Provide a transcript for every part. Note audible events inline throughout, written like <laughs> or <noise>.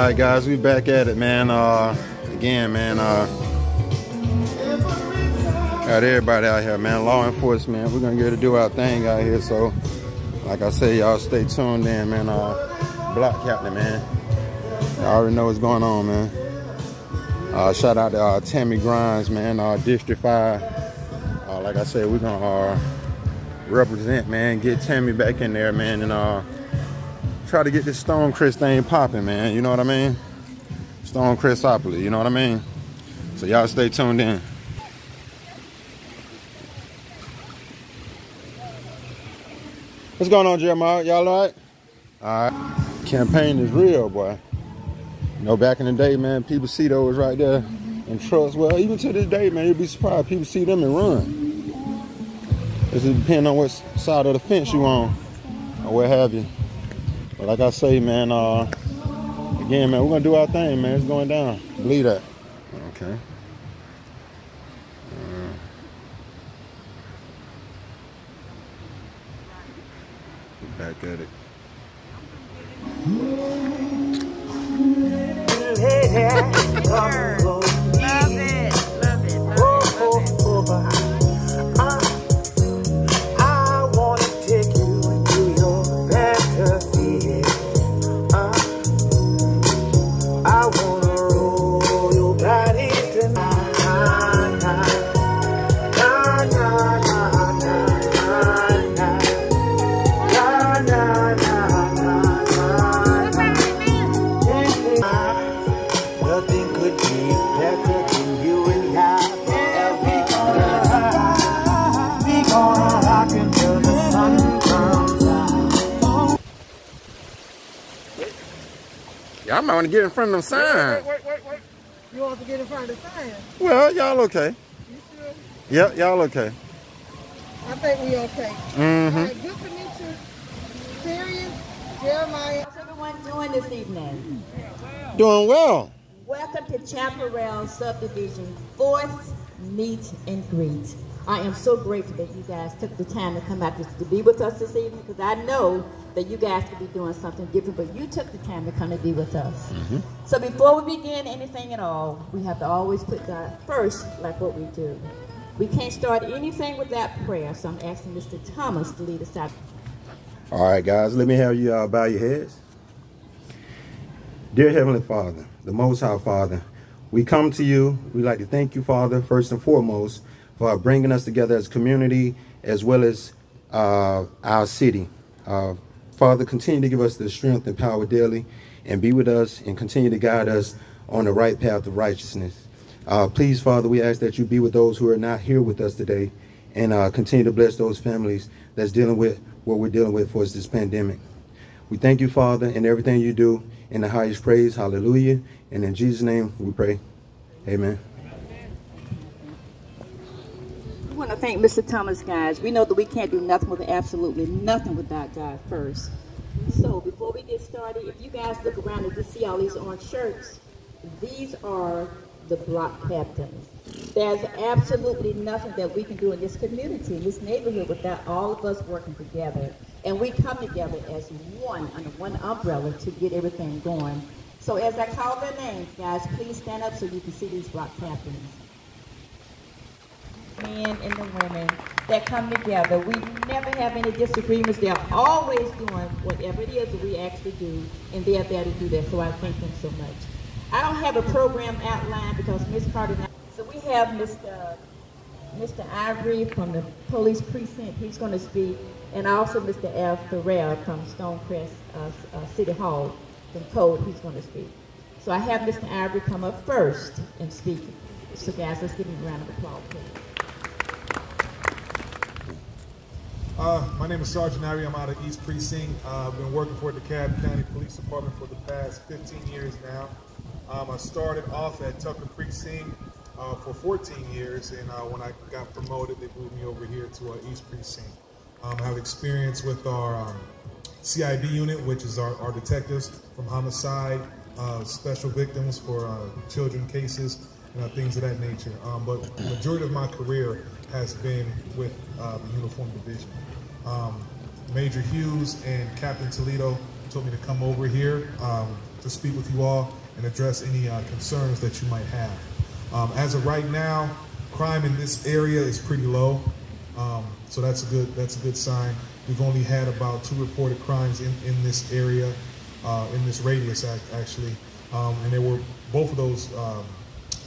right, guys, we back at it, man. Uh, again, man. Uh, got everybody out here, man. Law enforcement. We're gonna get to do our thing out here. So, like I say, y'all stay tuned in, man. Uh, block captain, man. Y'all already know what's going on, man. Uh, shout out to uh, Tammy Grimes, man. Uh, District Five. Uh, like I said, we're gonna uh, represent, man. Get Tammy back in there, man, and uh, try to get this Stonecrest thing popping, man. You know what I mean? Stone Stonecrestopolis, you know what I mean? So y'all stay tuned in. What's going on, Jeremiah? Y'all all right? All right. Campaign is real, boy. You know, back in the day, man, people see those right there in trucks. Well, even to this day, man, you'd be surprised. People see them and run. This is depending on what side of the fence you on or what have you. But like I say, man, uh, again, man, we're gonna do our thing, man. It's going down. Believe that. Okay. Uh, back at it. Love it, love in front of them signs. Wait, wait, wait. wait. You want to get in front of the sign? Well, y'all okay. You sure? Yep, y'all okay. I think we okay. Mm-hmm. All right, good to meet you. Serious, Jeremiah. How's everyone doing this evening? Doing well. Welcome to Chaparral Subdivision fourth meet and greet. I am so grateful that you guys took the time to come out to, to be with us this evening because I know that you guys could be doing something different, but you took the time to come and be with us. So before we begin anything at all, we have to always put God first, like what we do. We can't start anything without prayer, so I'm asking Mr. Thomas to lead us out. All right, guys, let me have you all bow your heads. Dear Heavenly Father, the Most High Father, we come to you. We like to thank you, Father, first and foremost, for bringing us together as community as well as uh, our city. Uh, Father, continue to give us the strength and power daily and be with us and continue to guide us on the right path of righteousness. Uh, please, Father, we ask that you be with those who are not here with us today and uh, continue to bless those families that's dealing with what we're dealing with for this pandemic. We thank you, Father, in everything you do in the highest praise. Hallelujah. And in Jesus' name we pray. Amen. To thank Mr. Thomas, guys. We know that we can't do nothing with absolutely nothing without God first. So before we get started, if you guys look around and just see all these orange shirts, these are the block captains. There's absolutely nothing that we can do in this community, in this neighborhood, without all of us working together. And we come together as one, under one umbrella to get everything going. So as I call their names, guys, please stand up so you can see these block captains men and the women that come together. We never have any disagreements. They're always doing whatever it is that we actually do, and they're there to do that. So I thank them so much. I don't have a program outlined because Miss Carter. So we have Mr. Mr. Ivory from the police precinct. He's going to speak, and also Mr. Al Ferrer from Stonecrest uh, uh, City Hall from Code. He's going to speak. So I have Mr. Ivory come up first and speak. So guys, let's give him a round of applause, please. Uh, my name is Sergeant Irie. I'm out of East Precinct. Uh, I've been working for the DeKalb County Police Department for the past 15 years now. Um, I started off at Tucker Precinct uh, for 14 years, and uh, when I got promoted, they moved me over here to uh, East Precinct. Um, I have experience with our um, CID unit, which is our, our detectives from homicide, uh, special victims for children cases, and things of that nature. Um, but the majority of my career has been with uh, the Uniform Division. Um, Major Hughes and Captain Toledo told me to come over here um, to speak with you all and address any uh, concerns that you might have. Um, as of right now, crime in this area is pretty low, um, so that's a good that's a good sign. We've only had about two reported crimes in, in this area, uh, in this radius actually, um, and they were both of those um,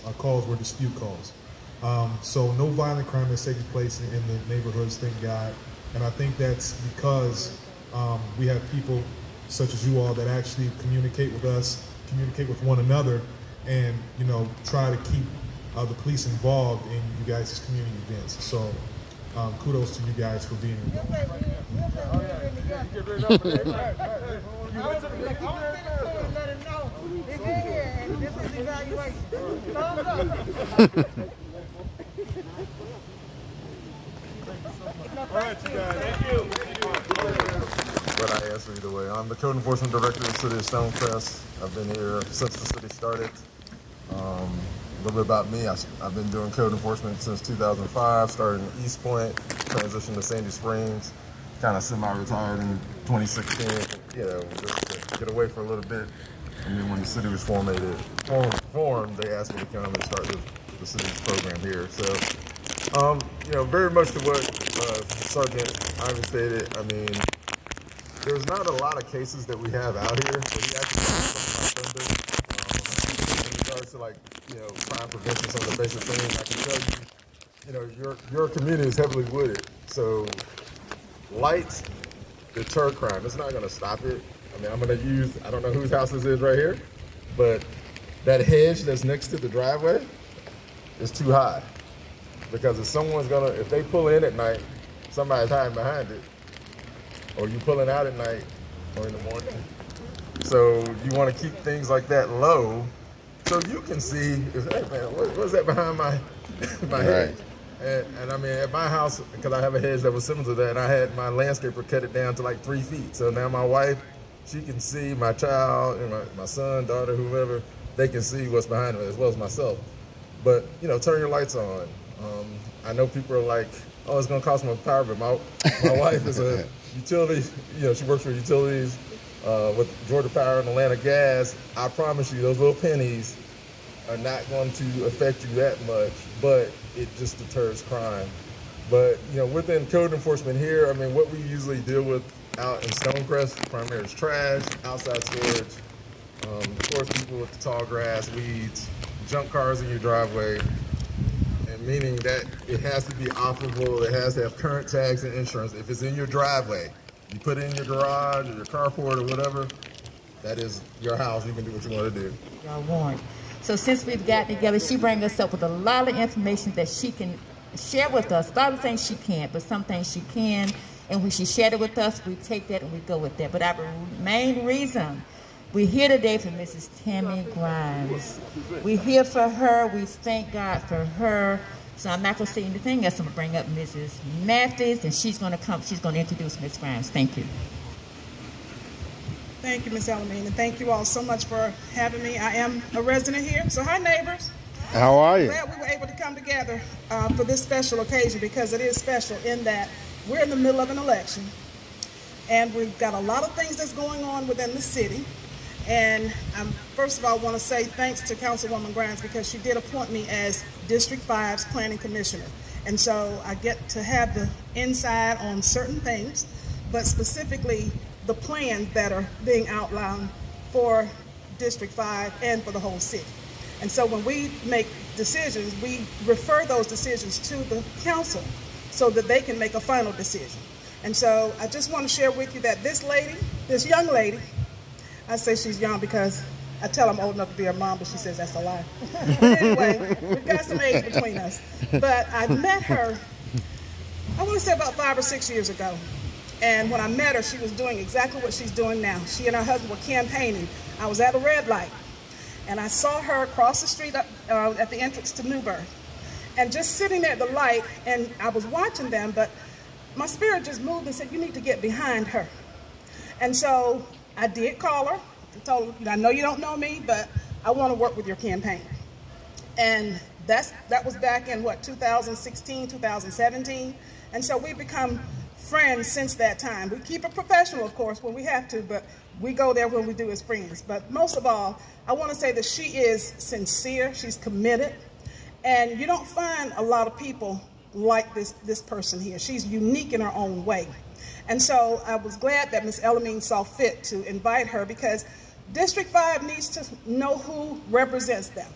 uh, calls were dispute calls. Um, so no violent crime has taken place in, in the neighborhoods, thank God. And I think that's because um, we have people such as you all that actually communicate with us, communicate with one another, and you know try to keep uh, the police involved in you guys' community events. So um, kudos to you guys for being involved. And this is evaluation. Thumbs up. But I answer either way. I'm the code enforcement director of the city of Stonecrest. I've been here since the city started. Um, a little bit about me. I, have been doing code enforcement since 2005. Started in East Point, transitioned to Sandy Springs, kind of semi-retired in 2016. You know, just to get away for a little bit. And then when the city was formed, formed they asked me to come and start the, the city's program here. So um, you know, very much to what uh, Sergeant Ivan stated. I mean, there's not a lot of cases that we have out here, so he actually thunder um, in regards to like you know crime prevention, some of the basic things. I can tell you, you know, your your community is heavily wooded, so lights deter crime. It's not going to stop it. I mean, I'm going to use I don't know whose house this is right here, but that hedge that's next to the driveway is too high because if someone's gonna if they pull in at night somebody's hiding behind it. Or you pulling out at night or in the morning. So you want to keep things like that low so you can see hey man what, what's that behind my <laughs> my head? And, and i mean at my house because i have a hedge that was similar to that and i had my landscaper cut it down to like three feet. So now my wife she can see my child and my, my son daughter whoever they can see what's behind them as well as myself. But you know turn your lights on um, I know people are like, oh, it's going to cost more power, but my, my <laughs> wife is a utility, you know, she works for utilities uh, with Georgia Power and Atlanta Gas. I promise you, those little pennies are not going to affect you that much, but it just deters crime. But, you know, within code enforcement here, I mean, what we usually deal with out in Stonecrest, primarily is trash, outside storage, um, of course, people with the tall grass, weeds, junk cars in your driveway, meaning that it has to be operable, it has to have current tags and insurance. If it's in your driveway, you put it in your garage or your carport or whatever, that is your house. You can do what you want to do. Y'all want. So since we've gotten together, she brings us up with a lot of information that she can share with us. A lot of things she can't, but some things she can. And when she shared it with us, we take that and we go with that. But our main reason we're here today for Mrs. Tammy Grimes. We're here for her. We thank God for her. So I'm not going to say anything else. I'm going to bring up Mrs. Mathis, and she's going to come. She's going to introduce Miss Grimes. Thank you. Thank you, Ms. Elamine, and thank you all so much for having me. I am a resident here, so hi, neighbors. How are you? Glad we were able to come together uh, for this special occasion because it is special in that we're in the middle of an election, and we've got a lot of things that's going on within the city. And first of all, I want to say thanks to Councilwoman Grimes because she did appoint me as District 5's Planning Commissioner. And so I get to have the inside on certain things, but specifically the plans that are being outlined for District 5 and for the whole city. And so when we make decisions, we refer those decisions to the council so that they can make a final decision. And so I just want to share with you that this lady, this young lady, I say she's young because I tell I'm old enough to be her mom, but she says that's a lie. <laughs> anyway, we've got some age between us. But I met her, I want to say about five or six years ago. And when I met her, she was doing exactly what she's doing now. She and her husband were campaigning. I was at a red light, and I saw her across the street up, uh, at the entrance to New Birth. And just sitting there at the light, and I was watching them, but my spirit just moved and said, you need to get behind her. And so I did call her. I told her, I know you don't know me, but I want to work with your campaign. And that's that was back in what 2016, 2017. And so we've become friends since that time. We keep it professional, of course, when we have to, but we go there when we do as friends. But most of all, I want to say that she is sincere, she's committed, and you don't find a lot of people like this, this person here. She's unique in her own way. And so I was glad that Ms. Elamine saw fit to invite her because District 5 needs to know who represents them.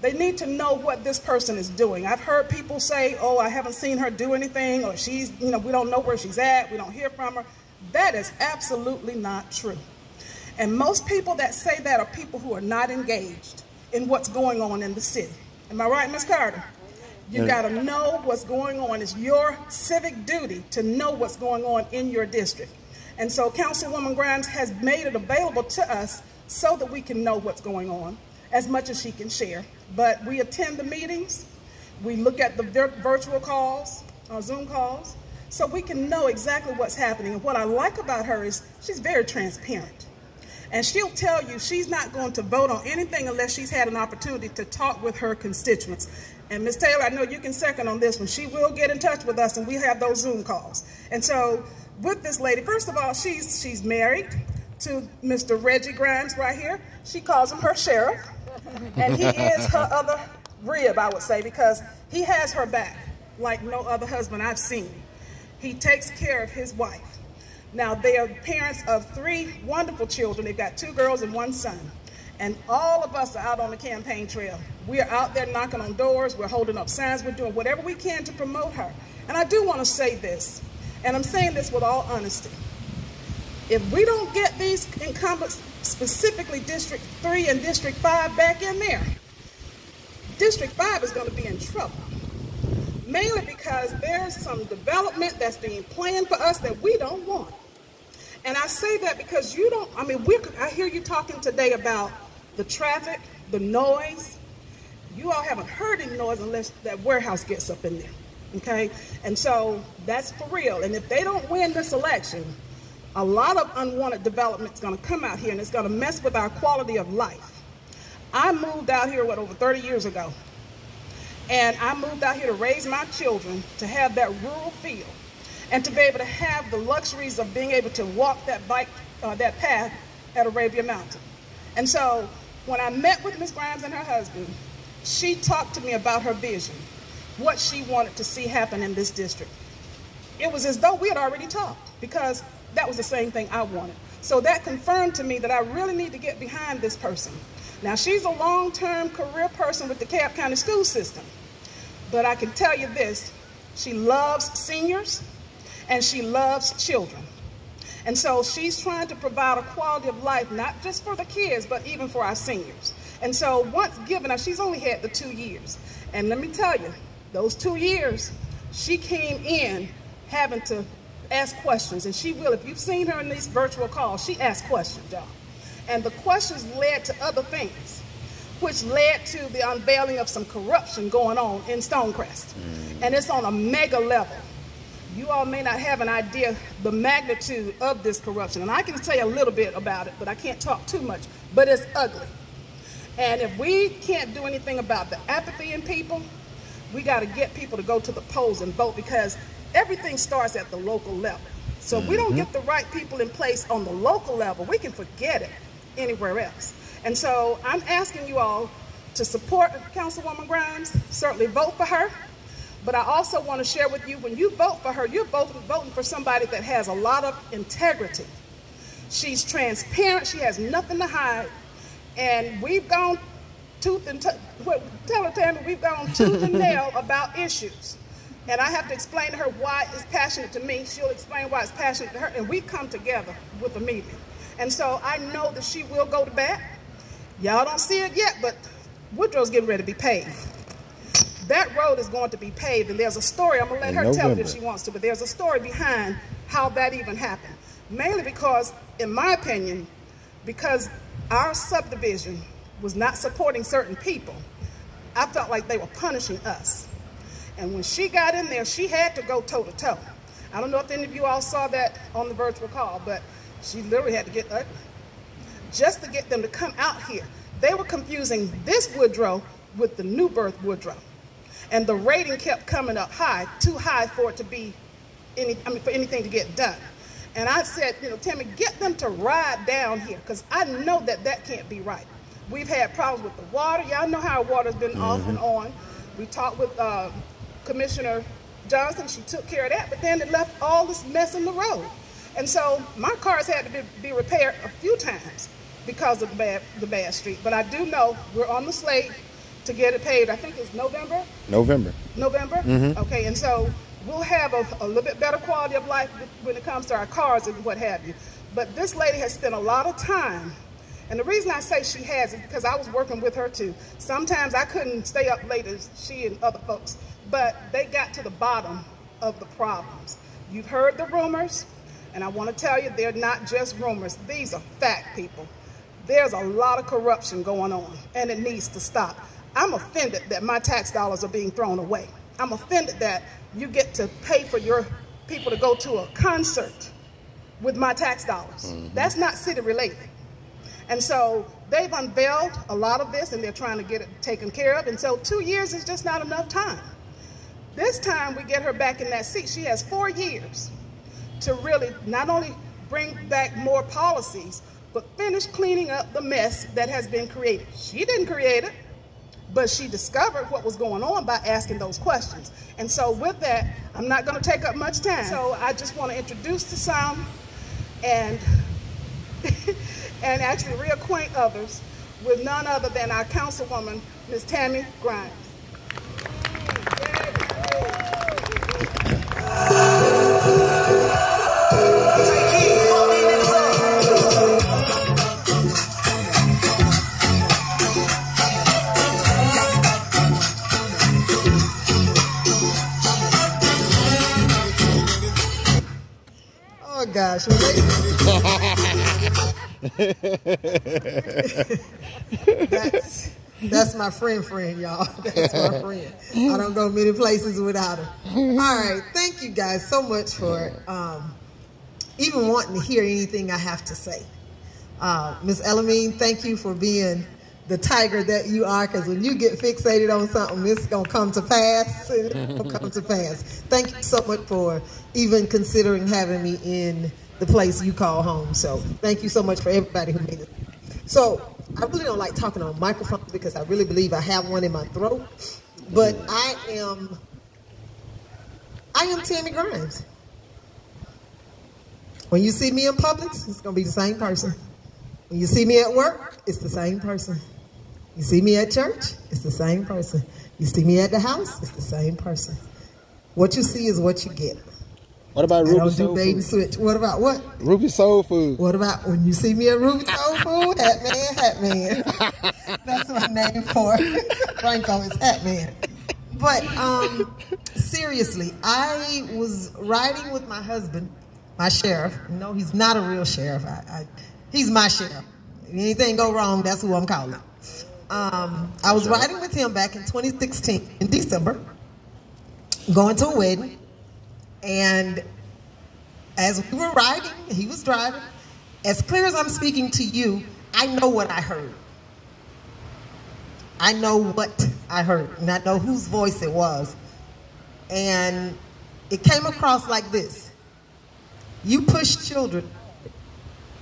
They need to know what this person is doing. I've heard people say, oh, I haven't seen her do anything, or she's, you know, we don't know where she's at, we don't hear from her. That is absolutely not true. And most people that say that are people who are not engaged in what's going on in the city. Am I right, Ms. Carter? You got to know what's going on. It's your civic duty to know what's going on in your district. And so Councilwoman Grimes has made it available to us so that we can know what's going on as much as she can share. But we attend the meetings, we look at the vir virtual calls, uh, Zoom calls, so we can know exactly what's happening. And what I like about her is she's very transparent. And she'll tell you she's not going to vote on anything unless she's had an opportunity to talk with her constituents. And Ms. Taylor, I know you can second on this one. She will get in touch with us and we have those Zoom calls. And so with this lady, first of all, she's she's married to Mr. Reggie Grimes right here. She calls him her sheriff. And he is her other rib, I would say, because he has her back like no other husband I've seen. He takes care of his wife. Now, they are parents of three wonderful children. They've got two girls and one son. And all of us are out on the campaign trail. We are out there knocking on doors. We're holding up signs. We're doing whatever we can to promote her. And I do want to say this, and I'm saying this with all honesty. If we don't get these incumbents, specifically District 3 and District 5 back in there, District 5 is going to be in trouble. Mainly because there's some development that's being planned for us that we don't want. And I say that because you don't, I mean, I hear you talking today about the traffic, the noise. You all haven't heard any noise unless that warehouse gets up in there, okay? And so that's for real. And if they don't win this election, a lot of unwanted development is going to come out here and it's going to mess with our quality of life. I moved out here, what, over 30 years ago. And I moved out here to raise my children, to have that rural feel, and to be able to have the luxuries of being able to walk that bike, uh, that path at Arabia Mountain. And so when I met with Ms. Grimes and her husband, she talked to me about her vision, what she wanted to see happen in this district. It was as though we had already talked because that was the same thing I wanted. So that confirmed to me that I really need to get behind this person. Now, she's a long-term career person with the Cobb County school system. But I can tell you this, she loves seniors and she loves children. And so she's trying to provide a quality of life, not just for the kids, but even for our seniors. And so once given, now she's only had the two years. And let me tell you, those two years, she came in having to ask questions. And she will, if you've seen her in these virtual calls, she asks questions, y'all. And the questions led to other things which led to the unveiling of some corruption going on in Stonecrest. Mm. And it's on a mega level. You all may not have an idea the magnitude of this corruption. And I can tell you a little bit about it, but I can't talk too much. But it's ugly. And if we can't do anything about the apathy in people, we got to get people to go to the polls and vote because everything starts at the local level. So if we don't mm-hmm. get the right people in place on the local level, we can forget it anywhere else. And so I'm asking you all to support Councilwoman Grimes, certainly vote for her. But I also want to share with you, when you vote for her, you're voting, voting for somebody that has a lot of integrity. She's transparent, she has nothing to hide. And we've gone tooth and what, tell her, Tammy, we've gone <laughs> tooth and nail about issues. And I have to explain to her why it's passionate to me. She'll explain why it's passionate to her. And we come together with a meeting. And so I know that she will go to bat. Y'all don't see it yet, but Woodrow's getting ready to be paved. That road is going to be paved, and there's a story. I'm going to let In her November. tell it if she wants to, but there's a story behind how that even happened. Mainly because, in my opinion, because our subdivision was not supporting certain people, I felt like they were punishing us. And when she got in there, she had to go toe to toe. I don't know if any of you all saw that on the virtual call, but she literally had to get ugly just to get them to come out here. They were confusing this Woodrow with the new birth Woodrow. And the rating kept coming up high, too high for it to be any, I mean, for anything to get done. And I said, you know, Tammy, get them to ride down here because I know that that can't be right. We've had problems with the water. Y'all know how water's been off and on. We talked with uh, Commissioner Johnson. She took care of that, but then it left all this mess in the road. And so my cars had to be, be repaired a few times because of the bad, the bad street. But I do know we're on the slate to get it paved. I think it's November. November. November? Mm-hmm. Okay, and so we'll have a, a little bit better quality of life when it comes to our cars and what have you. But this lady has spent a lot of time, and the reason I say she has is because I was working with her too. Sometimes I couldn't stay up late as she and other folks, but they got to the bottom of the problems. You've heard the rumors, and I want to tell you they're not just rumors. These are fact, people. There's a lot of corruption going on, and it needs to stop. I'm offended that my tax dollars are being thrown away. I'm offended that you get to pay for your people to go to a concert with my tax dollars. Mm-hmm. That's not city related. And so they've unveiled a lot of this and they're trying to get it taken care of. And so two years is just not enough time. This time we get her back in that seat. She has four years to really not only bring back more policies, but finish cleaning up the mess that has been created. She didn't create it, but she discovered what was going on by asking those questions. And so with that, I'm not gonna take up much time. So I just wanna introduce to some and, <laughs> and actually reacquaint others with none other than our councilwoman, Ms. Tammy Grimes. Well, <laughs> that's that's my friend friend, y'all. <laughs> That's my friend. I don't go many places without her. All right. Thank you guys so much for um, even wanting to hear anything I have to say. Uh, Miss Elamine, thank you for being the tiger that you are, because when you get fixated on something, it's going to come to pass. <laughs> It's going to come to pass. Thank you so much for even considering having me in the place you call home. So thank you so much for everybody who made it. So I really don't like talking on microphones because I really believe I have one in my throat. But I am, I am Tammy Grimes. When you see me in Publix, it's going to be the same person. When you see me at work, it's the same person. You see me at church, it's the same person. You see me at the house, it's the same person. What you see is what you get. What about I Ruby don't do Soul Food? and switch. What about what? Ruby Soul Food. What about when you see me at Ruby Soul Food? Hat Man, Hat Man. <laughs> That's my name for. Franco is Hat Man. But um, seriously, I was riding with my husband, my sheriff. No, he's not a real sheriff. I, I, he's my sheriff. If anything go wrong, that's who I'm calling. Um, I was riding with him back in 2016 in December, going to a wedding, and as we were riding, he was driving. As clear as I'm speaking to you, I know what I heard. I know what I heard, and I know whose voice it was. And it came across like this You push children,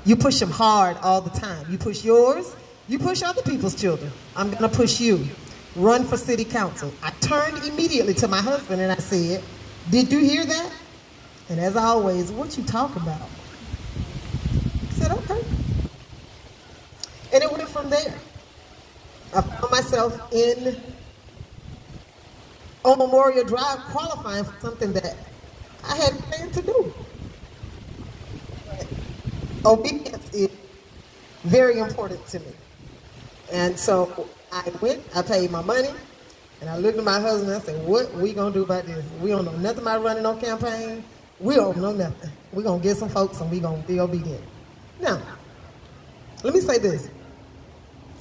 you push them hard all the time. You push yours, you push other people's children. I'm going to push you. Run for city council. I turned immediately to my husband and I said, Did you hear that? And as always, what you talk about? I said, okay. And it went from there. I found myself in on Memorial Drive qualifying for something that I had planned to do. But Obedience is very important to me. And so I went, I paid my money, and I looked at my husband and I said, what we gonna do about this? We don't know nothing about running no campaign. We don't know nothing. we gonna get some folks and we gonna be obedient. Now, let me say this.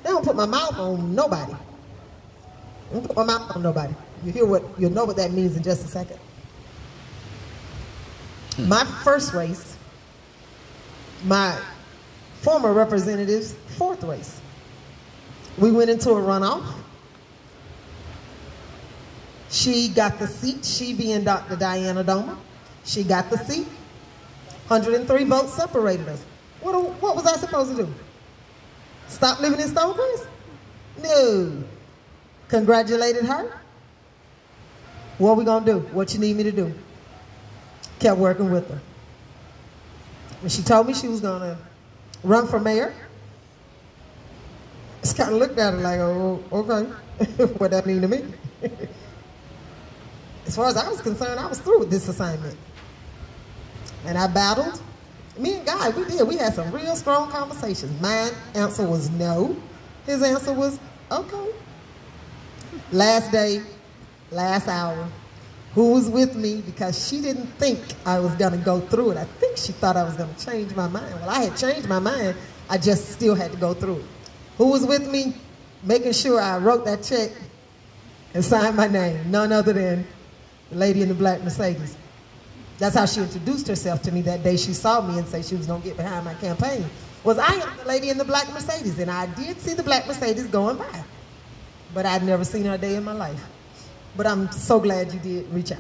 I don't put my mouth on nobody. I don't put my mouth on nobody. You hear what, you'll know what that means in just a second. Hmm. My first race, my former representative's fourth race. We went into a runoff. She got the seat, she being Dr. Diane Adoma. She got the seat. 103 votes separated us. What, what was I supposed to do? Stop living in Stonecrest? No. Congratulated her. What are we going to do? What you need me to do? Kept working with her. And she told me she was going to run for mayor. Just kind of looked at her like, oh, okay. <laughs> what that mean to me? <laughs> as far as I was concerned, I was through with this assignment. And I battled. Me and Guy, we did. We had some real strong conversations. My answer was no. His answer was okay. Last day, last hour, who was with me because she didn't think I was going to go through it. I think she thought I was going to change my mind. Well, I had changed my mind. I just still had to go through it. Who was with me? Making sure I wrote that check and signed my name. None other than the lady in the black Mercedes. That's how she introduced herself to me that day she saw me and said she was going to get behind my campaign. Was I am the lady in the black Mercedes, and I did see the black Mercedes going by. But I'd never seen her a day in my life. But I'm so glad you did reach out.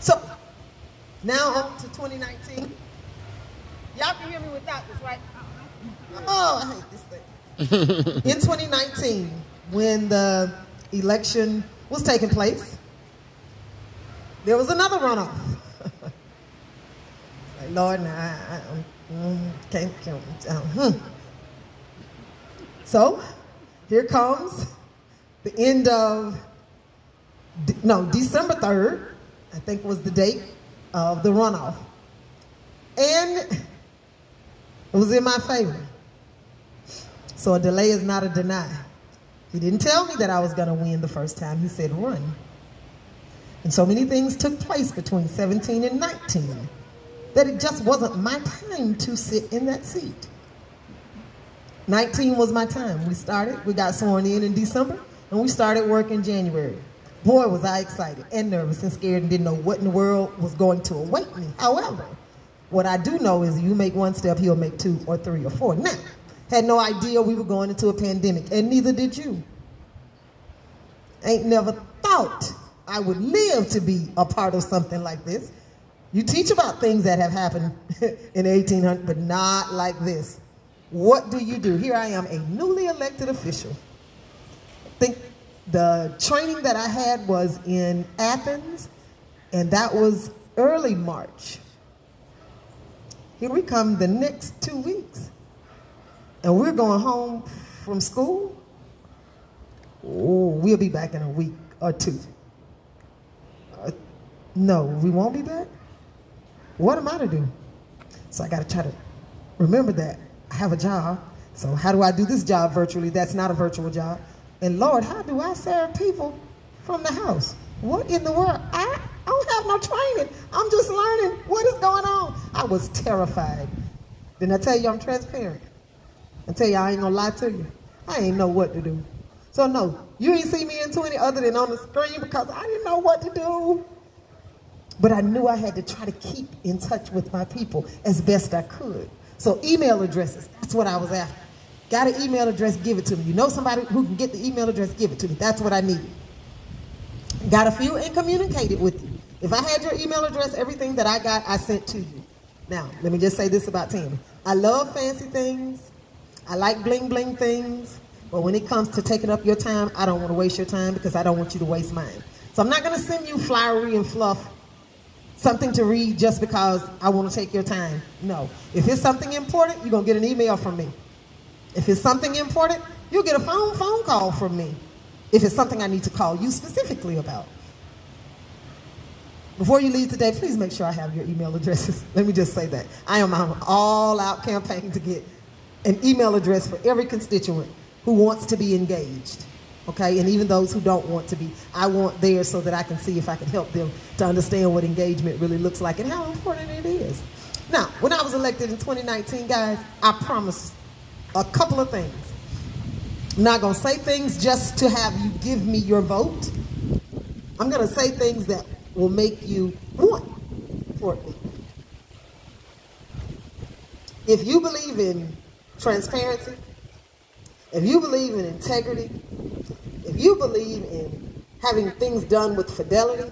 So, now on to 2019. Y'all can hear me without this, right? Uh-huh. Oh, I hate this thing. in 2019, when the election was taking place, there was another runoff. <laughs> like, Lord, nah, I, I, mm, can't, can't uh, hmm. So, here comes the end of, no, December 3rd, I think was the date of the runoff. And it was in my favor. So a delay is not a deny. He didn't tell me that I was going to win the first time. He said run. And so many things took place between 17 and 19 that it just wasn't my time to sit in that seat. 19 was my time. We started, we got sworn in in December, and we started work in January. Boy, was I excited and nervous and scared and didn't know what in the world was going to await me. However, what I do know is you make one step, he'll make two or three or four. Now, had no idea we were going into a pandemic, and neither did you. Ain't never thought I would live to be a part of something like this. You teach about things that have happened <laughs> in 1800, but not like this. What do you do? Here I am, a newly elected official. Think the training that I had was in Athens, and that was early March. Here we come the next two weeks, and we're going home from school. Oh, we'll be back in a week or two. Uh, no, we won't be back. What am I to do? So I got to try to remember that. I have a job. So how do I do this job virtually? That's not a virtual job. And Lord, how do I serve people from the house? What in the world? I, I don't have no training. I'm just learning what is going on. I was terrified. Didn't I tell you I'm transparent? I tell you I ain't gonna lie to you. I ain't know what to do. So no, you ain't see me in 20 other than on the screen because I didn't know what to do. But I knew I had to try to keep in touch with my people as best I could. So email addresses, that's what I was after. Got an email address, give it to me. You know somebody who can get the email address, give it to me. That's what I needed. Got a few and communicated with you. If I had your email address, everything that I got, I sent to you. Now, let me just say this about Tammy. I love fancy things. I like bling bling things. But when it comes to taking up your time, I don't want to waste your time because I don't want you to waste mine. So I'm not going to send you flowery and fluff something to read just because I want to take your time. No. If it's something important, you're going to get an email from me. If it's something important, you'll get a phone phone call from me. If it's something I need to call you specifically about. Before you leave today, please make sure I have your email addresses. <laughs> Let me just say that. I am on an all-out campaign to get an email address for every constituent who wants to be engaged. Okay, and even those who don't want to be, I want theirs so that I can see if I can help them to understand what engagement really looks like and how important it is. Now, when I was elected in 2019, guys, I promised a couple of things. I'm not going to say things just to have you give me your vote. I'm going to say things that will make you want for me. If you believe in transparency, if you believe in integrity, if you believe in having things done with fidelity,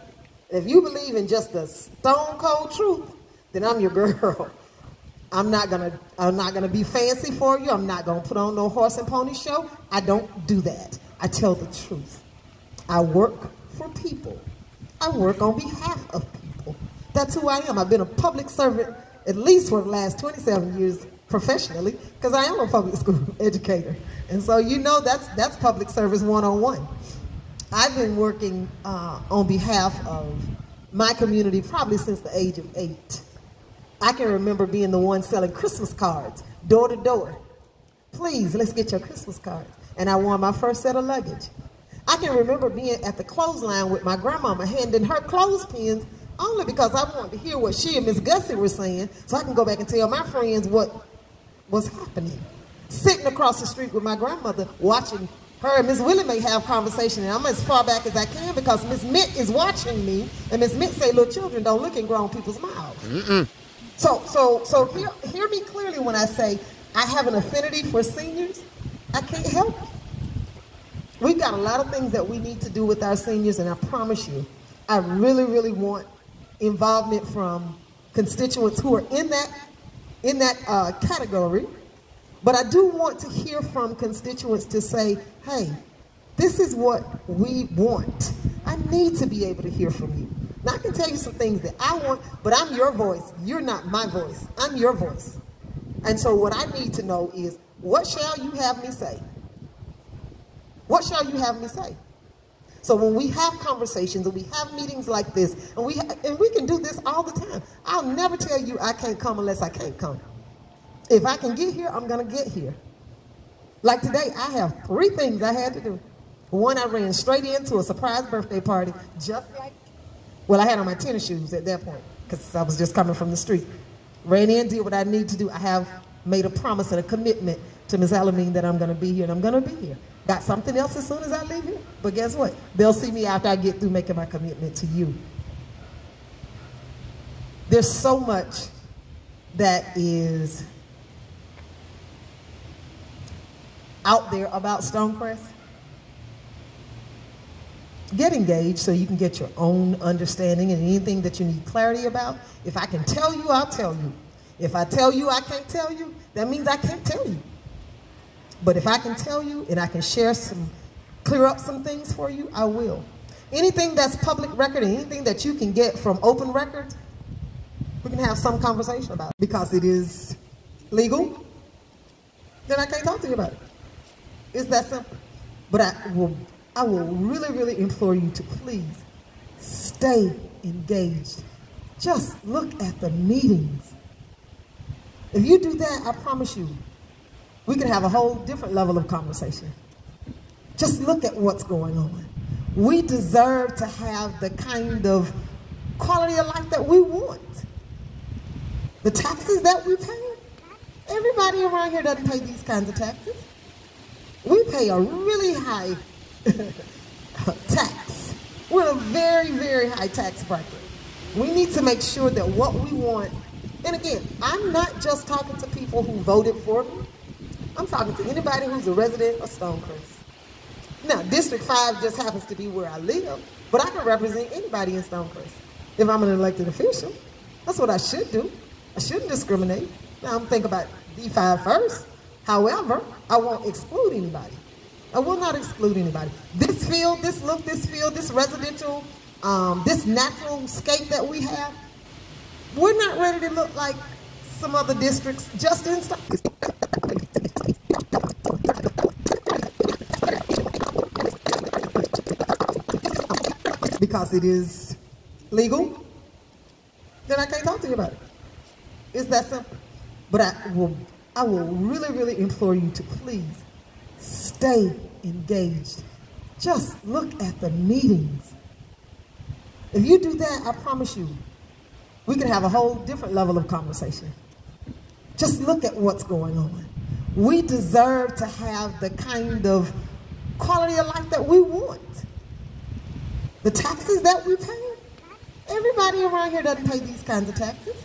if you believe in just the stone cold truth, then I'm your girl. <laughs> I'm not gonna I'm not gonna be fancy for you. I'm not gonna put on no horse and pony show. I don't do that. I tell the truth. I work for people. I work on behalf of people. That's who I am. I've been a public servant at least for the last 27 years professionally because I am a public <laughs> school educator. And so you know that's that's public service one-on-one. I've been working uh, on behalf of my community probably since the age of eight. I can remember being the one selling Christmas cards door to door. Please, let's get your Christmas cards. And I won my first set of luggage. I can remember being at the clothesline with my grandmama handing her clothespins only because I wanted to hear what she and Miss Gussie were saying so I can go back and tell my friends what was happening. Sitting across the street with my grandmother watching her and Miss Willie may have conversation and I'm as far back as I can because Miss Mitt is watching me and Miss Mitt say little children don't look in grown people's mouths. Mm-mm. So, so, so hear, hear me clearly when I say I have an affinity for seniors. I can't help it. We've got a lot of things that we need to do with our seniors, and I promise you, I really, really want involvement from constituents who are in that in that uh, category. But I do want to hear from constituents to say, hey, this is what we want. I need to be able to hear from you. Now, I can tell you some things that I want, but I'm your voice. You're not my voice. I'm your voice. And so what I need to know is, what shall you have me say? What shall you have me say? So when we have conversations and we have meetings like this, and we and we can do this all the time. I'll never tell you I can't come unless I can't come. If I can get here, I'm gonna get here. Like today, I have three things I had to do. One, I ran straight into a surprise birthday party, just like, well, I had on my tennis shoes at that point, because I was just coming from the street. Ran in, did what I need to do. I have made a promise and a commitment to Ms. Alameen that I'm gonna be here, and I'm gonna be here. Got something else as soon as I leave here. But guess what? They'll see me after I get through making my commitment to you. There's so much that is out there about Stonecrest. Get engaged so you can get your own understanding and anything that you need clarity about. If I can tell you, I'll tell you. If I tell you I can't tell you, that means I can't tell you. But if I can tell you and I can share some, clear up some things for you, I will. Anything that's public record and anything that you can get from open records, we can have some conversation about it. Because it is legal, then I can't talk to you about it. It's that simple. But I will, I will really, really implore you to please stay engaged. Just look at the meetings. If you do that, I promise you, we can have a whole different level of conversation. Just look at what's going on. We deserve to have the kind of quality of life that we want. The taxes that we pay, everybody around here doesn't pay these kinds of taxes. We pay a really high <laughs> tax. We're a very, very high tax bracket. We need to make sure that what we want, and again, I'm not just talking to people who voted for me. I'm talking to anybody who's a resident of Stonecrest. Now, District 5 just happens to be where I live, but I can represent anybody in Stonecrest if I'm an elected official. That's what I should do. I shouldn't discriminate. Now, I'm thinking about D5 first. However, I won't exclude anybody. I will not exclude anybody. This field, this look, this field, this residential, um, this natural scape that we have, we're not ready to look like some other districts just in Stonecrest. Because it is legal, then I can't talk to you about it. It's that simple. But I will, I will really, really implore you to please stay engaged. Just look at the meetings. If you do that, I promise you, we can have a whole different level of conversation. Just look at what's going on. We deserve to have the kind of quality of life that we want. The taxes that we pay, everybody around here doesn't pay these kinds of taxes.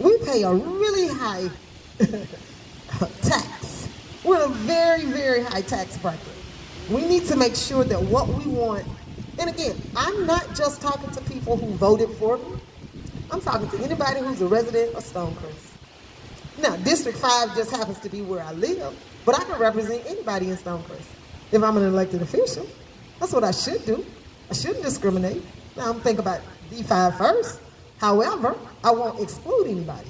We pay a really high <laughs> tax. We're a very, very high tax bracket. We need to make sure that what we want, and again, I'm not just talking to people who voted for me. I'm talking to anybody who's a resident of Stonecrest. Now, District 5 just happens to be where I live, but I can represent anybody in Stonecrest if I'm an elected official. That's what I should do. I shouldn't discriminate. Now, I'm thinking about D5 first. However, I won't exclude anybody.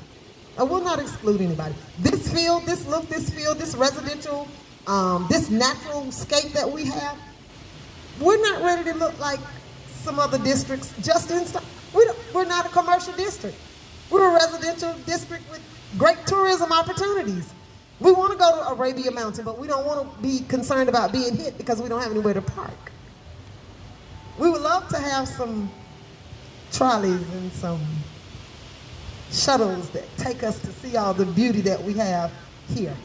I will not exclude anybody. This field, this look, this field, this residential, um, this natural scape that we have, we're not ready to look like some other districts just in we we're not a commercial district. We're a residential district with great tourism opportunities. We want to go to Arabia Mountain, but we don't want to be concerned about being hit because we don't have anywhere to park. We would love to have some trolleys and some shuttles that take us to see all the beauty that we have here.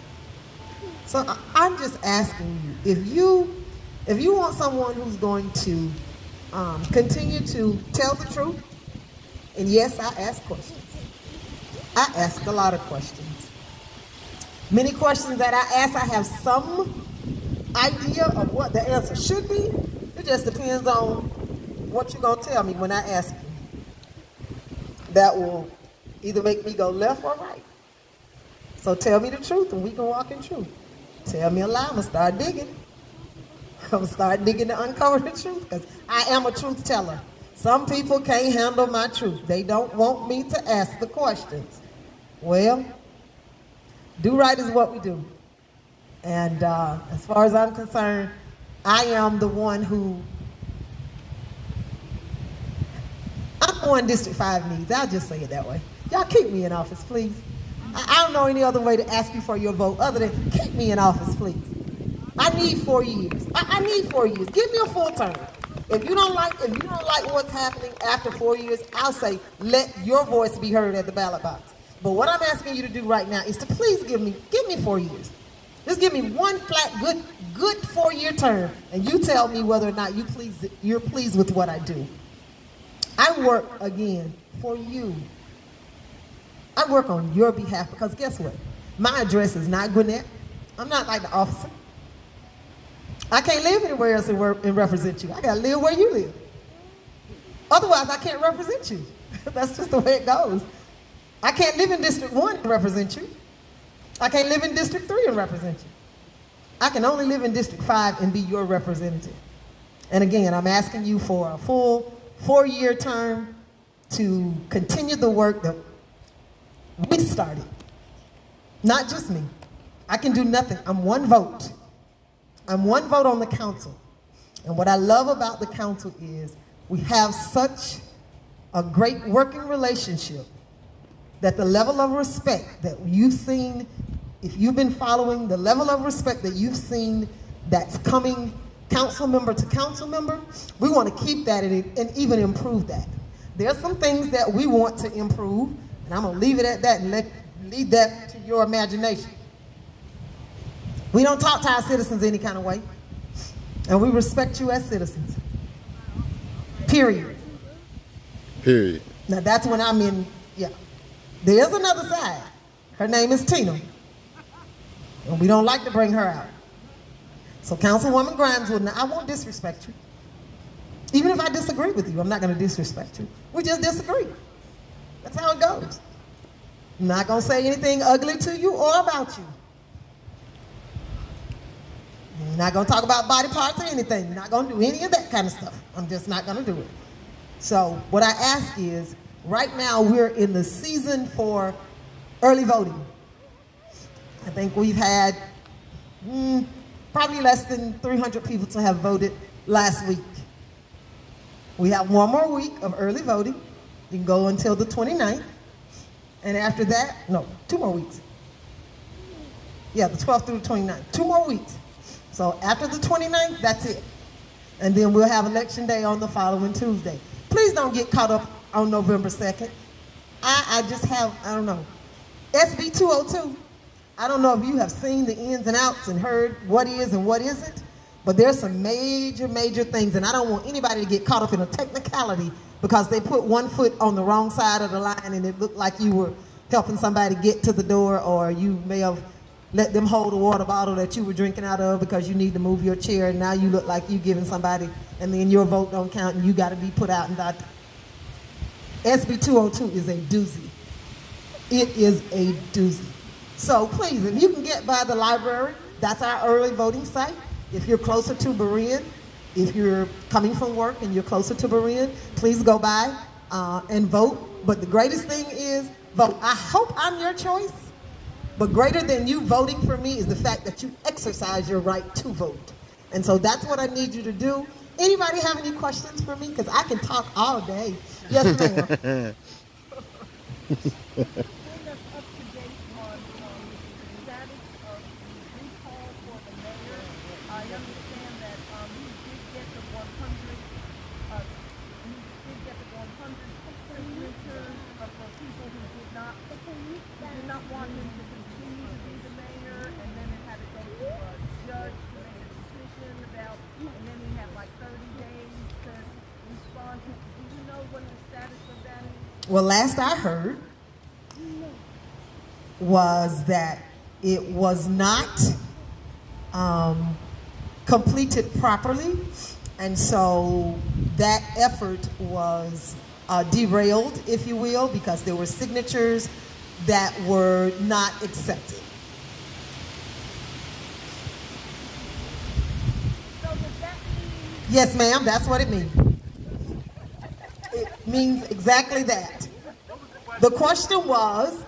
So I'm just asking you, if you if you want someone who's going to um, continue to tell the truth, and yes, I ask questions. I ask a lot of questions. Many questions that I ask, I have some idea of what the answer should be. It just depends on what you're going to tell me when I ask you. That will either make me go left or right. So tell me the truth and we can walk in truth. Tell me a lie, I'm going to start digging. I'm going to start digging to uncover the truth because I am a truth teller. Some people can't handle my truth. They don't want me to ask the questions. Well, do right is what we do. And uh, as far as I'm concerned, I am the one who I'm one District 5 needs. I'll just say it that way. Y'all keep me in office, please. I, I don't know any other way to ask you for your vote other than keep me in office, please. I need four years. I, I need four years. Give me a full term. If you don't like, if you don't like what's happening after four years, I'll say let your voice be heard at the ballot box. But what I'm asking you to do right now is to please give me, give me four years. Just give me one flat, good, good four-year term, and you tell me whether or not you please, you're pleased with what I do. I work again for you. I work on your behalf because guess what? My address is not Gwinnett. I'm not like the officer. I can't live anywhere else and, work, and represent you. I gotta live where you live. Otherwise, I can't represent you. <laughs> That's just the way it goes. I can't live in District 1 and represent you. I can't live in District 3 and represent you. I can only live in District 5 and be your representative. And again, I'm asking you for a full four-year term to continue the work that we started. Not just me. I can do nothing. I'm one vote. I'm one vote on the council. And what I love about the council is we have such a great working relationship that the level of respect that you've seen, if you've been following the level of respect that you've seen that's coming council member to council member, we want to keep that and, and even improve that. There's some things that we want to improve, and I'm going to leave it at that and let, leave that to your imagination. We don't talk to our citizens any kind of way, and we respect you as citizens. Period. Period. Now that's when I'm in, yeah. There's another side. Her name is Tina. And we don't like to bring her out. So Councilwoman Grimes would not, I won't disrespect you. Even if I disagree with you, I'm not gonna disrespect you. We just disagree. That's how it goes. I'm not gonna say anything ugly to you or about you. I'm not gonna talk about body parts or anything. I'm not gonna do any of that kind of stuff. I'm just not gonna do it. So what I ask is, right now we're in the season for early voting. I think we've had mm, probably less than 300 people to have voted last week. We have one more week of early voting. You can go until the 29th. And after that, no, two more weeks. Yeah, the 12th through the 29th. Two more weeks. So after the 29th, that's it. And then we'll have election day on the following Tuesday. Please don't get caught up on November 2nd. I, I just have, I don't know. SB 202, I don't know if you have seen the ins and outs and heard what is and what isn't, but there's some major, major things, and I don't want anybody to get caught up in a technicality because they put one foot on the wrong side of the line and it looked like you were helping somebody get to the door or you may have let them hold a water bottle that you were drinking out of because you need to move your chair and now you look like you're giving somebody and then your vote don't count and you got to be put out and that. SB 202 is a doozy. It is a doozy. So please, if you can get by the library, that's our early voting site. If you're closer to Berean, if you're coming from work and you're closer to Berean, please go by uh, and vote. But the greatest thing is vote. I hope I'm your choice, but greater than you voting for me is the fact that you exercise your right to vote. And so that's what I need you to do. Anybody have any questions for me? Because I can talk all day. Yes, ma'am. <laughs> bring us up to date on um, the status of the recall for the mayor. I understand that um, you did get the 100, uh, you did get the 100 signatures of for people who did not, who did not want him to continue to be the mayor, and then it had to go to a judge to make a decision about, and then he had like 30 days to respond to. Do you know what the status of that is? Well, last I heard was that it was not um, completed properly, and so that effort was uh, derailed, if you will, because there were signatures that were not accepted. So mean Yes, ma'am, that's what it means. It means exactly that. The question was,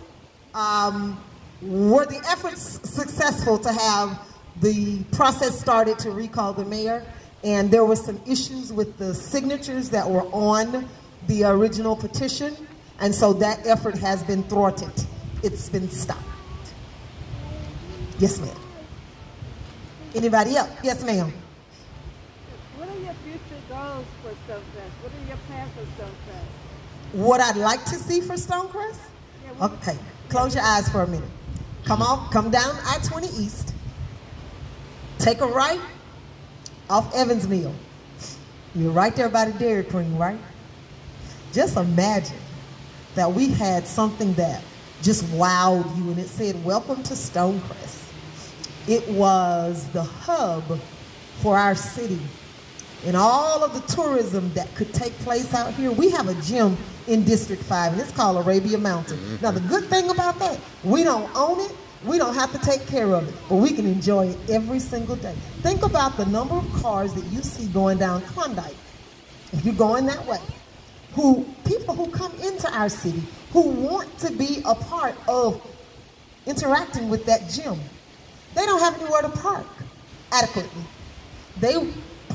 um, were the efforts successful to have the process started to recall the mayor? And there were some issues with the signatures that were on the original petition, and so that effort has been thwarted. It's been stopped. Yes, ma'am. Anybody else? Yes, ma'am. What are your future goals for Stonecrest? What are your plans for Stonecrest? What I'd like to see for Stonecrest? Okay, close your eyes for a minute. Come on, come down I-20 East. Take a right off Evans Mill. You're right there by the Dairy Queen, right? Just imagine that we had something that just wowed you and it said, welcome to Stonecrest. It was the hub for our city and all of the tourism that could take place out here. We have a gym in District 5, and it's called Arabia Mountain. Mm-hmm. Now, the good thing about that, we don't own it, we don't have to take care of it, but we can enjoy it every single day. Think about the number of cars that you see going down Klondike, if you're going that way, who people who come into our city who want to be a part of interacting with that gym. They don't have anywhere to park adequately. They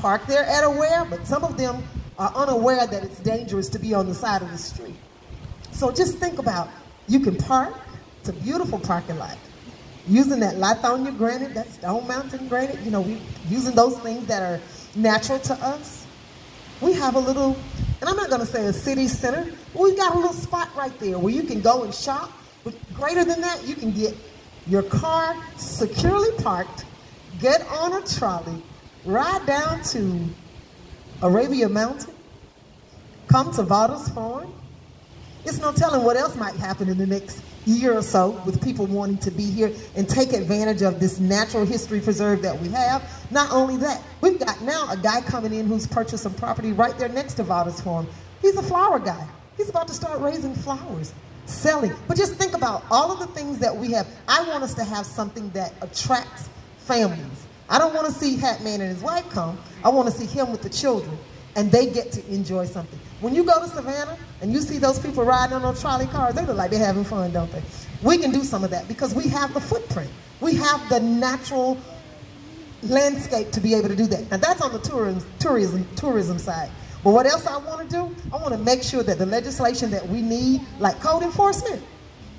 park there at aware, but some of them are unaware that it's dangerous to be on the side of the street. So just think about you can park. It's a beautiful parking lot. Using that Lithonia granite, that Stone Mountain granite, you know, we using those things that are natural to us. We have a little, and I'm not going to say a city center, we've got a little spot right there where you can go and shop. But greater than that, you can get your car securely parked, get on a trolley, ride down to Arabia Mountain, come to Vaughters' Farm. It's no telling what else might happen in the next year or so with people wanting to be here and take advantage of this natural history preserve that we have. Not only that, we've got now a guy coming in who's purchased some property right there next to Vaughters' Farm. He's a flower guy. He's about to start raising flowers, selling. But just think about all of the things that we have. I want us to have something that attracts families. I don't want to see Hatman and his wife come. I want to see him with the children, and they get to enjoy something. When you go to Savannah and you see those people riding on those trolley cars, they look like they're having fun, don't they? We can do some of that because we have the footprint. We have the natural landscape to be able to do that. Now that's on the tourism, tourism, tourism side. But what else I want to do? I want to make sure that the legislation that we need, like code enforcement,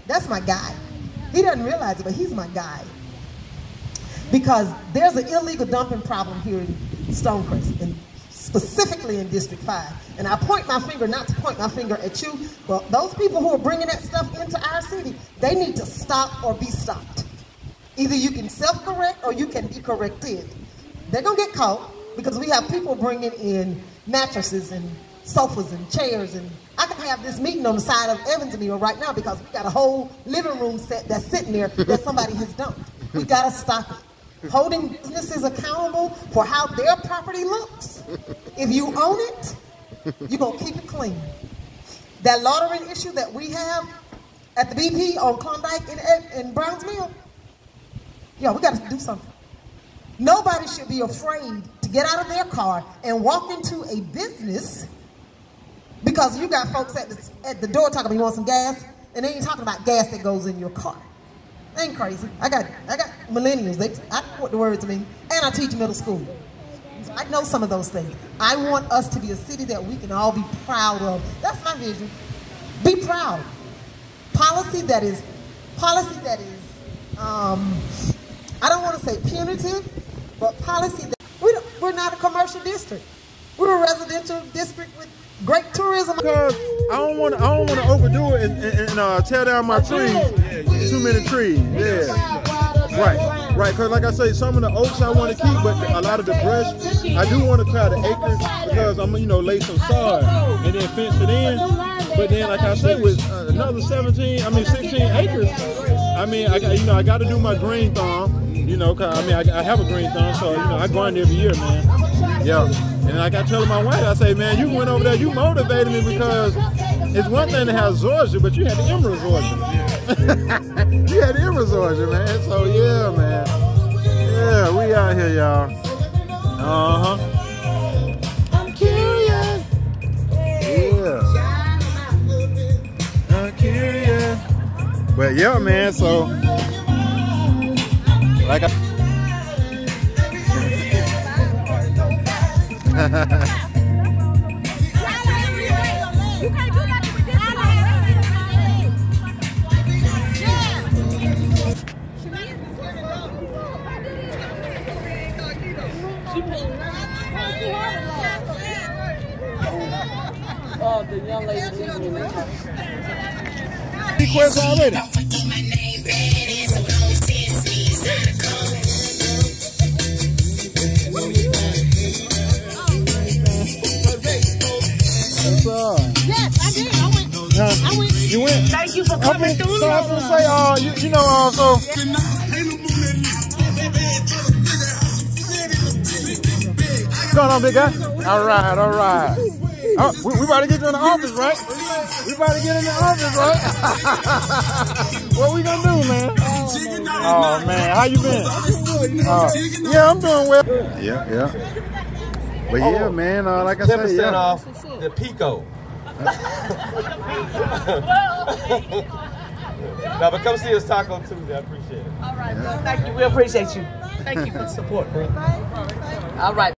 that's my guy. He doesn't realize it, but he's my guy because there's an illegal dumping problem here in Stonecrest, and specifically in District 5. And I point my finger, not to point my finger at you, but those people who are bringing that stuff into our city, they need to stop or be stopped. Either you can self-correct or you can be corrected. They're going to get caught because we have people bringing in mattresses and sofas and chairs and I could have this meeting on the side of Evans Evansville right now because we got a whole living room set that's sitting there that <laughs> somebody has dumped. We got to stop it. Holding businesses accountable for how their property looks. If you own it, you're going to keep it clean. That lottery issue that we have at the BP on Klondike in Browns Mill, yeah, we got to do something. Nobody should be afraid to get out of their car and walk into a business because you got folks at the, at the door talking about you want some gas, and they ain't talking about gas that goes in your car. Ain't crazy. I got I got millennials. They I know what the words mean, and I teach middle school. So I know some of those things. I want us to be a city that we can all be proud of. That's my vision. Be proud. Policy that is policy that is um, I don't want to say punitive, but policy that we don't, we're not a commercial district. We're a residential district with great tourism. Because I don't want to, I don't want to overdo it and, and, and uh, tear down my trees. Too many trees. Yeah. Right, right. Because like I say, some of the oaks I want to keep, but a lot of the brush, I do want to try the acres because I'm you know lay some sod and then fence it in. But then, like I said, with uh, another 17, I mean 16 acres, I mean I got you know I got to do my green thumb. You know, cause I mean I, I have a green thumb, so you know I grind every year, man. Yeah. And like I tell my wife, I say, man, you went over there, you motivated me because it's one thing to have Georgia, but you had the Emerald Georgia. <laughs> you had the Emerald man. So yeah, man. Yeah, we out here, y'all. Uh-huh. I'm curious. Yeah. I'm curious. But yeah, man, so like I <laughs> <laughs> the young already. You went? Thank you for I mean, through. so I was gonna say, uh, you, you know, uh, so. What's going on, big guy? All right, all right. Oh, we, we about to get you in the office, right? We about to get in the office, right? <laughs> what we gonna do, man? Oh man, how you been? Uh, yeah, I'm doing well. Yeah, yeah. But yeah, man, uh, like I said, 10% yeah. off the Pico. <laughs> now, but come see us Taco Tuesday. I appreciate it. All right. Well, thank you. We appreciate you. Thank you for the support, bro. All right.